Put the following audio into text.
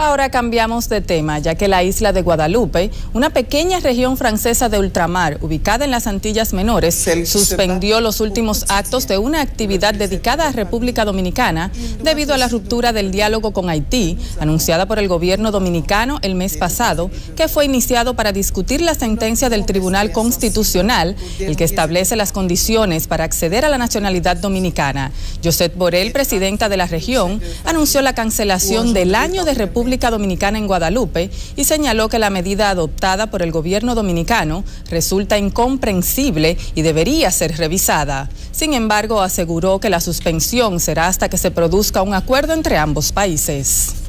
Ahora cambiamos de tema, ya que la isla de Guadalupe, una pequeña región francesa de ultramar ubicada en las Antillas Menores, suspendió los últimos actos de una actividad dedicada a República Dominicana debido a la ruptura del diálogo con Haití, anunciada por el gobierno dominicano el mes pasado, que fue iniciado para discutir la sentencia del Tribunal Constitucional, el que establece las condiciones para acceder a la nacionalidad dominicana. Josep Borrell, presidenta de la región, anunció la cancelación del año de República Dominicana en Guadalupe y señaló que la medida adoptada por el gobierno dominicano resulta incomprensible y debería ser revisada. Sin embargo, aseguró que la suspensión será hasta que se produzca un acuerdo entre ambos países.